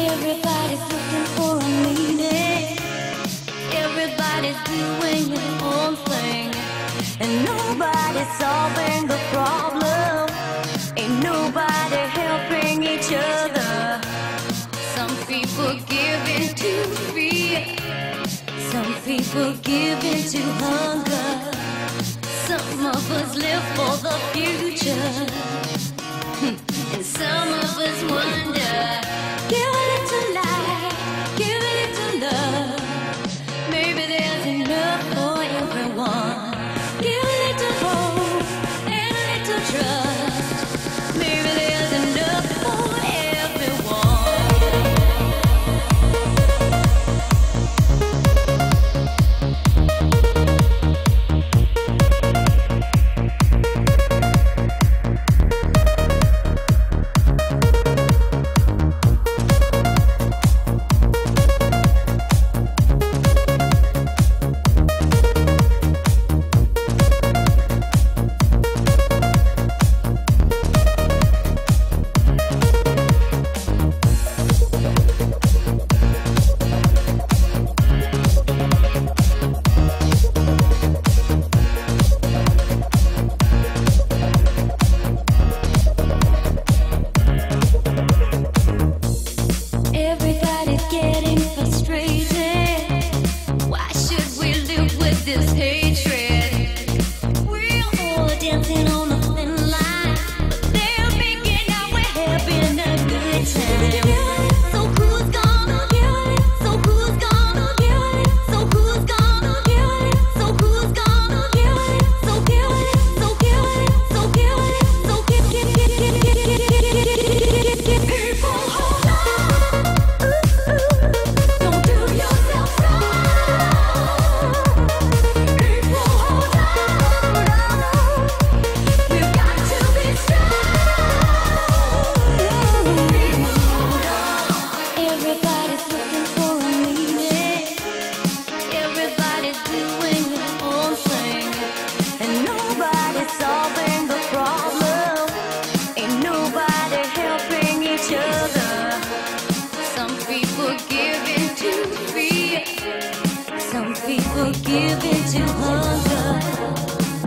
Everybody's looking Everybody's doing their own thing, and nobody's solving the problem. Ain't nobody helping each other. Some people give in to fear, some people give in to hunger. Some of us live for the future.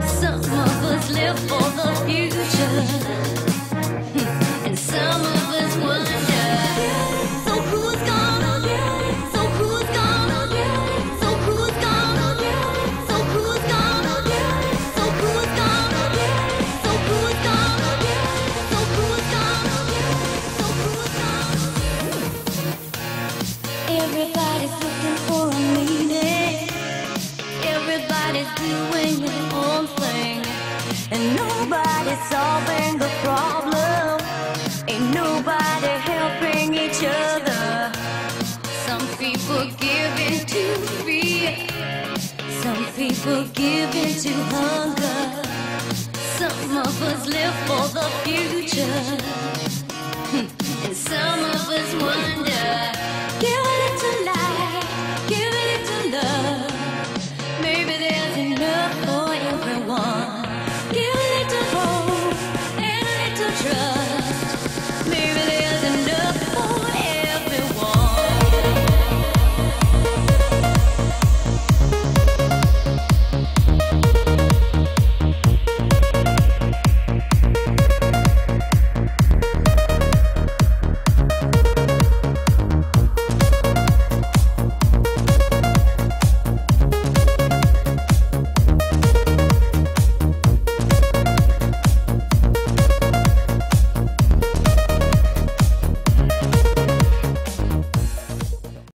Some of us live for the future. Everybody's doing their own thing, and nobody's solving the problem. Ain't nobody helping each other. Some people give in to fear, some people give in to hunger. Some of us live for the future.